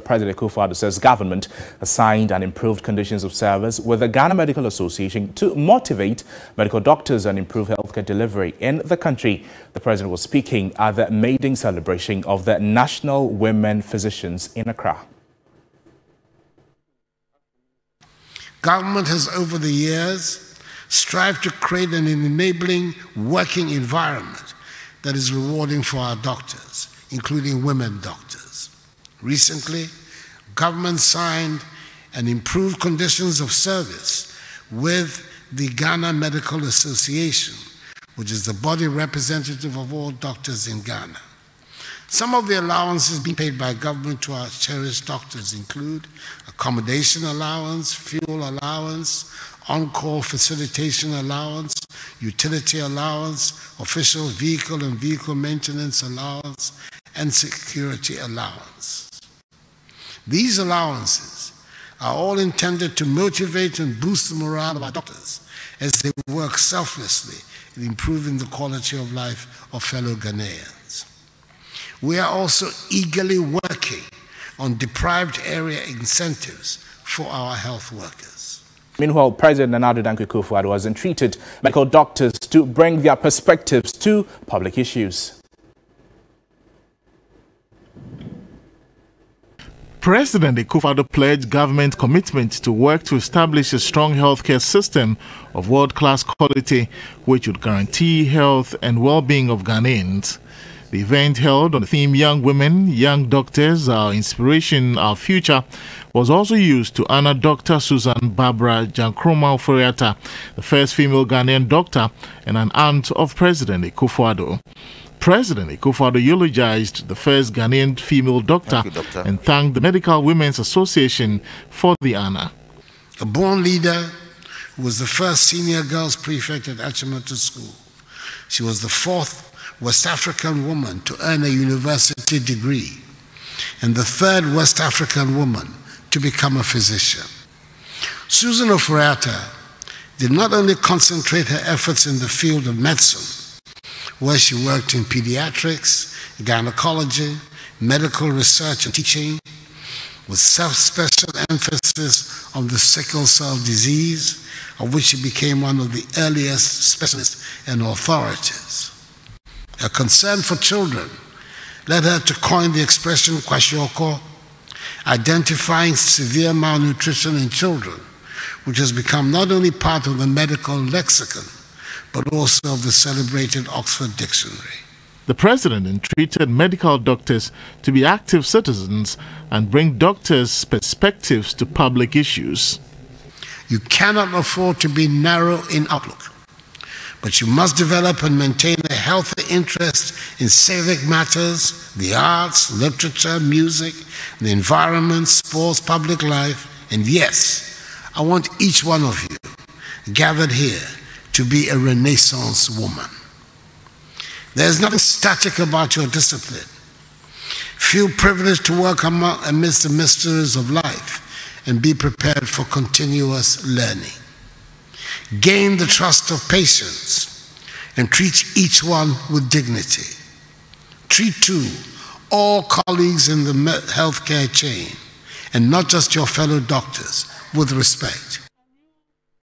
President Akufo-Addo says government has signed and improved conditions of service with the Ghana Medical Association to motivate medical doctors and improve healthcare delivery in the country. The president was speaking at the maiden celebration of the National Women Physicians in Accra. Government has over the years strived to create an enabling working environment that is rewarding for our doctors, including women doctors. Recently, government signed an improved conditions of service with the Ghana Medical Association, which is the body representative of all doctors in Ghana. Some of the allowances being paid by government to our cherished doctors include accommodation allowance, fuel allowance, on-call facilitation allowance, utility allowance, official vehicle and vehicle maintenance allowance, and security allowance. These allowances are all intended to motivate and boost the morale of our doctors as they work selflessly in improving the quality of life of fellow Ghanaians. We are also eagerly working on deprived area incentives for our health workers. Meanwhile, President Nana Addo Dankwa Akufo-Addo has entreated medical doctors to bring their perspectives to public issues. President Akufo-Addo pledged government commitment to work to establish a strong healthcare system of world-class quality which would guarantee health and well-being of Ghanaians. The event held on the theme Young Women, Young Doctors, Our Inspiration, Our Future was also used to honor Dr. Susan Barbara Gyankorama Ofori-Atta, the first female Ghanaian doctor and an aunt of President Akufo-Addo. President Akufo-Addo eulogized the first Ghanaian female doctor, you, doctor, and thanked the Medical Women's Association for the honor. A born leader who was the first senior girls prefect at Achimota School. She was the fourth West African woman to earn a university degree and the third West African woman to become a physician. Susan Ofori-Atta did not only concentrate her efforts in the field of medicine, where she worked in pediatrics, gynecology, medical research and teaching, with special emphasis on the sickle cell disease, of which she became one of the earliest specialists and authorities. Her concern for children led her to coin the expression kwashiorkor, identifying severe malnutrition in children, which has become not only part of the medical lexicon, but also of the celebrated Oxford Dictionary. The president entreated medical doctors to be active citizens and bring doctors' perspectives to public issues. You cannot afford to be narrow in outlook, but you must develop and maintain a healthy interest in civic matters, the arts, literature, music, the environment, sports, public life, and yes, I want each one of you gathered here to be a Renaissance woman. There's nothing static about your discipline. Feel privileged to work amidst the mysteries of life and be prepared for continuous learning. Gain the trust of patients and treat each one with dignity. Treat too all colleagues in the healthcare chain and not just your fellow doctors with respect.